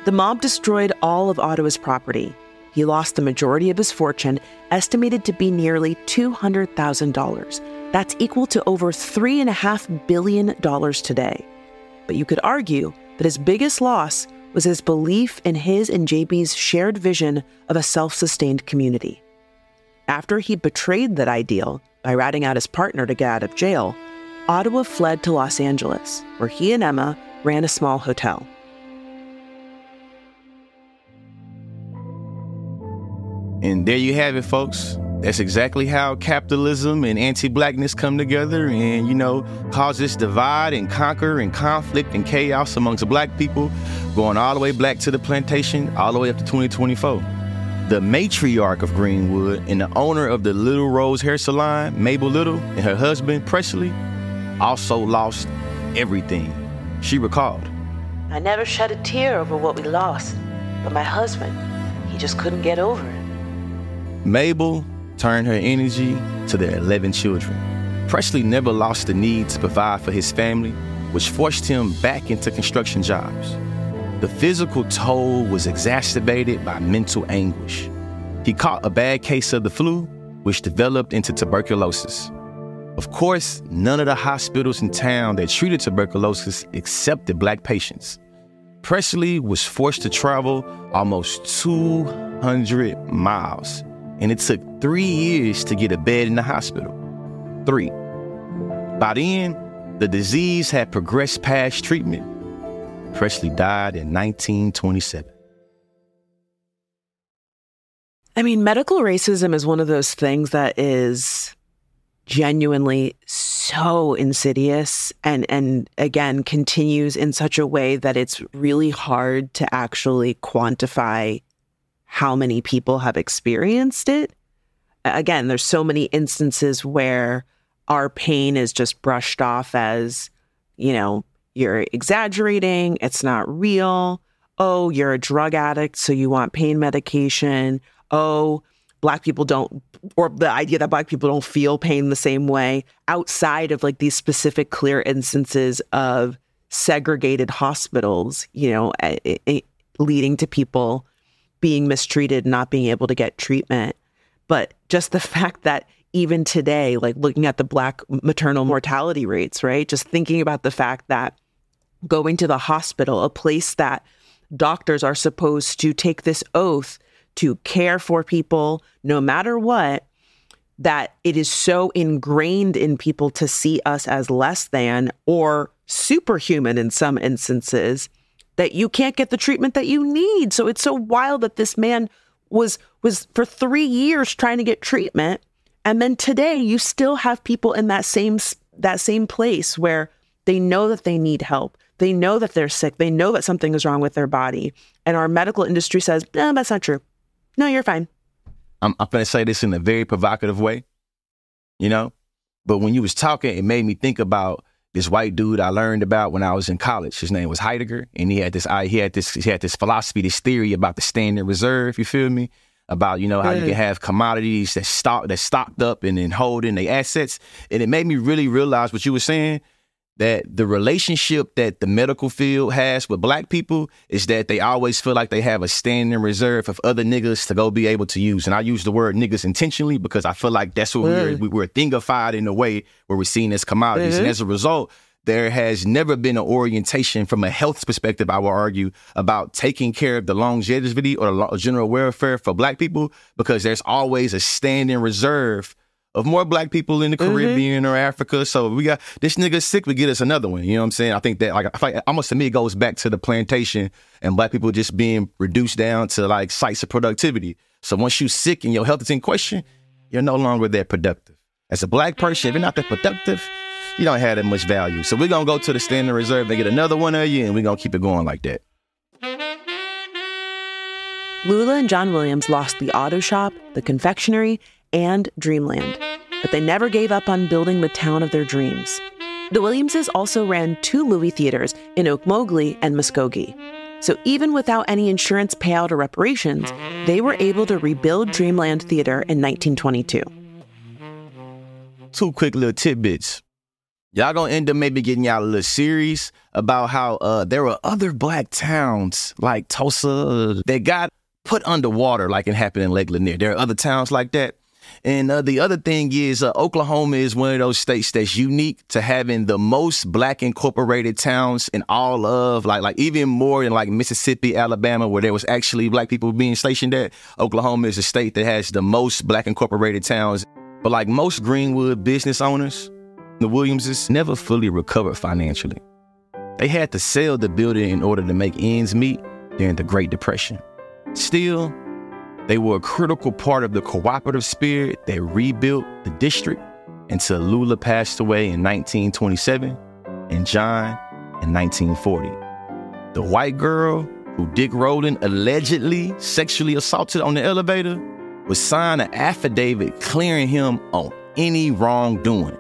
The mob destroyed all of Ottawa's property. He lost the majority of his fortune, estimated to be nearly $200,000. That's equal to over $3.5 billion today. But you could argue that his biggest loss was his belief in his and JB's shared vision of a self sustained community. After he betrayed that ideal by ratting out his partner to get out of jail, Ottawa fled to Los Angeles, where he and Emma ran a small hotel. And there you have it, folks. That's exactly how capitalism and anti-blackness come together and, you know, cause this divide and conquer and conflict and chaos amongst black people, going all the way back to the plantation, all the way up to 2024. The matriarch of Greenwood and the owner of the Little Rose Hair Salon, Mabel Little, and her husband, Presley, also lost everything. She recalled. I never shed a tear over what we lost, but my husband, he just couldn't get over it. Mabel turned her energy to their 11 children. Presley never lost the need to provide for his family, which forced him back into construction jobs. The physical toll was exacerbated by mental anguish. He caught a bad case of the flu, which developed into tuberculosis. Of course, none of the hospitals in town that treated tuberculosis accepted black patients. Presley was forced to travel almost 200 miles, and it took three years to get a bed in the hospital. Three. By then, the disease had progressed past treatment Presley died in 1927. I mean, medical racism is one of those things that is genuinely so insidious and and again continues in such a way that it's really hard to actually quantify how many people have experienced it. Again, there's so many instances where our pain is just brushed off as, you know, you're exaggerating, it's not real. Oh, you're a drug addict, so you want pain medication. Oh, black people don't, or the idea that black people don't feel pain the same way outside of like these specific clear instances of segregated hospitals, you know, leading to people being mistreated, not being able to get treatment. But just the fact that even today, like looking at the black maternal mortality rates, right? Just thinking about the fact that going to the hospital, a place that doctors are supposed to take this oath to care for people no matter what, that it is so ingrained in people to see us as less than or superhuman in some instances that you can't get the treatment that you need. So it's so wild that this man was was for 3 years trying to get treatment and then today you still have people in that same that same place where they know that they need help. They know that they're sick. They know that something is wrong with their body. And our medical industry says, no, that's not true. No, you're fine. I'm, I'm going to say this in a very provocative way, you know? But when you was talking, it made me think about this white dude I learned about when I was in college. His name was Heidegger, and he had this he had this he had this philosophy, this theory about the standing reserve. You feel me? About you know how you can have commodities that stock that stocked up and then holding the assets, and it made me really realize what you were saying that the relationship that the medical field has with black people is that they always feel like they have a standing reserve of other niggas to go be able to use. And I use the word niggas intentionally because I feel like that's what we're, we we're thingified in a way where we're seen as commodities. Mm-hmm. And as a result, there has never been an orientation from a health perspective, I will argue, about taking care of the longevity or general welfare for black people because there's always a standing reserve of more black people in the Mm-hmm. Caribbean or Africa. So we got this nigga sick, we get us another one. You know what I'm saying? I think that like I like almost to me it goes back to the plantation and black people just being reduced down to like sites of productivity. So once you sick and your health is in question, you're no longer that productive. As a black person, if you're not that productive, you don't have that much value. So we're gonna go to the standing reserve and get another one of you, and we're gonna keep it going like that. Loula and John Williams lost the auto shop, the confectionery, and Dreamland, but they never gave up on building the town of their dreams. The Williamses also ran two Louis theaters in Okmulgee and Muskogee. So even without any insurance payout or reparations, they were able to rebuild Dreamland Theater in 1922. two quick little tidbits. Y'all gonna end up maybe getting y'all a little series about how uh, there were other black towns like Tulsa that got put underwater, like it happened in Lake Lanier. There are other towns like that. And uh, the other thing is, uh, Oklahoma is one of those states that's unique to having the most black incorporated towns in all of, like, like even more than like Mississippi, Alabama, where there was actually black people being stationed at. Oklahoma is a state that has the most black incorporated towns. But like most Greenwood business owners, the Williamses never fully recovered financially. They had to sell the building in order to make ends meet during the Great Depression. Still, they were a critical part of the cooperative spirit that rebuilt the district until Loula passed away in 1927 and John in 1940. The white girl who Dick Rowland allegedly sexually assaulted on the elevator was signed an affidavit clearing him on any wrongdoing.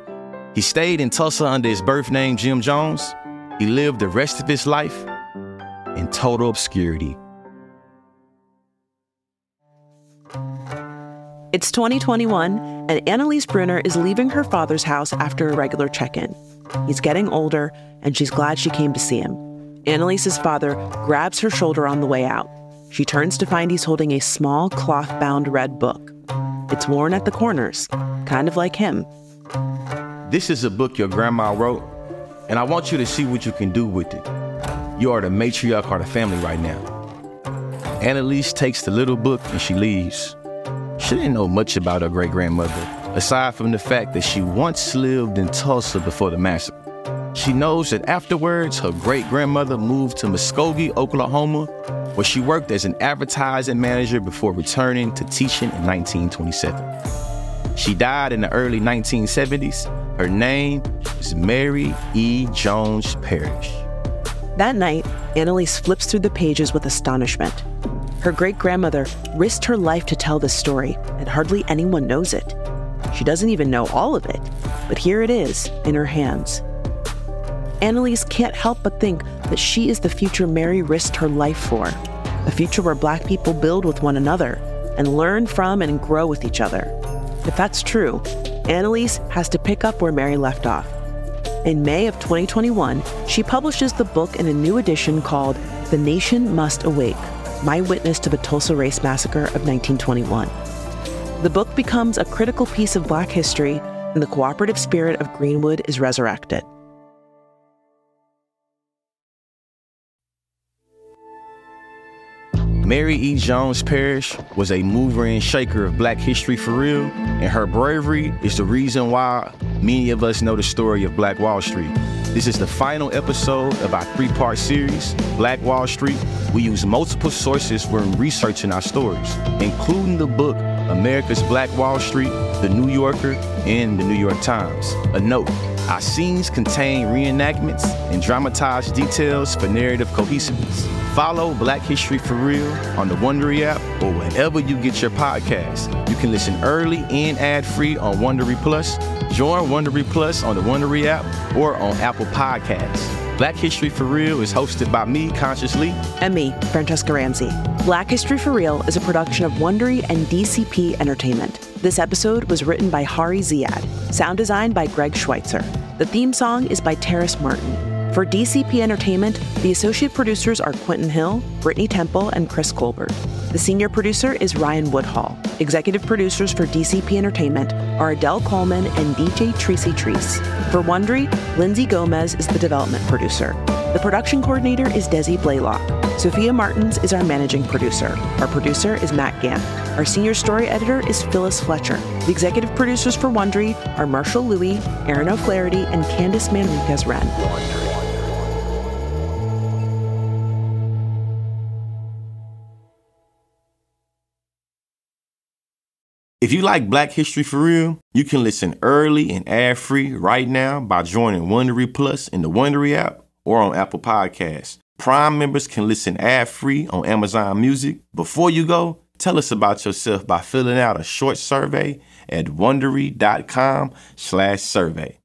He stayed in Tulsa under his birth name, Jim Jones. He lived the rest of his life in total obscurity. It's 2021, and Annalise Brunner is leaving her father's house after a regular check in. He's getting older, and she's glad she came to see him. Annalise's father grabs her shoulder on the way out. She turns to find he's holding a small cloth bound red book. It's worn at the corners, kind of like him. This is a book your grandma wrote, and I want you to see what you can do with it. You are the matriarch of the family right now. Annalise takes the little book and she leaves. She didn't know much about her great grandmother, aside from the fact that she once lived in Tulsa before the massacre. She knows that afterwards, her great grandmother moved to Muskogee, Oklahoma, where she worked as an advertising manager before returning to teaching in 1927. She died in the early 1970s. Her name was Mary E. Jones Parrish. That night, Annalise flips through the pages with astonishment. Her great grandmother risked her life to tell this story, and hardly anyone knows it. She doesn't even know all of it, but here it is in her hands. Annalise can't help but think that she is the future Mary risked her life for a future where black people build with one another and learn from and grow with each other. If that's true, Annalise has to pick up where Mary left off. In May of 2021, she publishes the book in a new edition called The Nation Must Awake My Witness to the Tulsa Race Massacre of 1921. The book becomes a critical piece of Black history, and the cooperative spirit of Greenwood is resurrected. Mary E. Jones Parrish was a mover and shaker of black history for real, and her bravery is the reason why many of us know the story of Black Wall Street. This is the final episode of our three part series, Black Wall Street. We use multiple sources when researching our stories, including the book America's Black Wall Street, The New Yorker, and The New York Times. A note our scenes contain reenactments and dramatized details for narrative cohesiveness. Follow Black History for Real on the Wondery app or wherever you get your podcasts. You can listen early and ad-free on Wondery Plus. Join Wondery Plus on the Wondery app or on Apple Podcasts. Black History for Real is hosted by me, Conscious Lee, And me, Franchesca Ramsey. Black History for Real is a production of Wondery and DCP Entertainment. This episode was written by Hari Ziyad, sound designed by Greg Schweitzer. The theme song is by Terrace Martin. For DCP Entertainment, the associate producers are Quentin Hill, Brittany Temple, and Chris Colbert. The senior producer is Ryan Woodhall. Executive producers for DCP Entertainment are Adele Coleman and DJ Tracy Treese. For Wondery, Lindsay Gomez is the development producer. The production coordinator is Desi Blaylock. Sophia Martins is our managing producer. Our producer is Matt Gant. Our senior story editor is Phyllis Fletcher. The executive producers for Wondery are Marshall Lewy, Erin O'Flaherty, and Candice Manriquez Wren. If you like Black History for real, you can listen early and ad-free right now by joining Wondery Plus in the Wondery app or on Apple Podcasts. Prime members can listen ad-free on Amazon Music. Before you go, tell us about yourself by filling out a short survey at wondery.com/survey.